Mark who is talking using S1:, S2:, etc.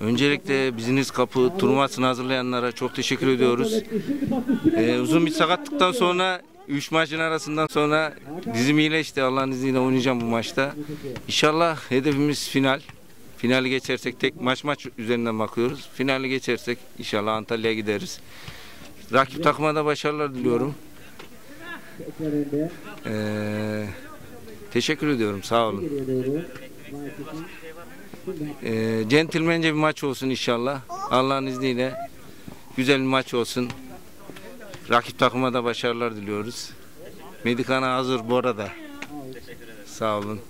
S1: Öncelikle Biziniz Kapı turnuvasını hazırlayanlara çok teşekkür ediyoruz. Ee, uzun bir sakatlıktan sonra 3 maçın arasından sonra dizim iyileşti. Allah'ın izniyle oynayacağım bu maçta. İnşallah hedefimiz final. Finali geçersek tek maç maç üzerinden bakıyoruz. Finali geçersek inşallah Antalya'ya gideriz. Rakip takıma da başarılar diliyorum. Ee, teşekkür ediyorum. Sağ olun. Ee, centilmence bir maç olsun inşallah. Allah'ın izniyle güzel bir maç olsun. Rakip takıma da başarılar diliyoruz. Medikana hazır bu arada. Sağ olun.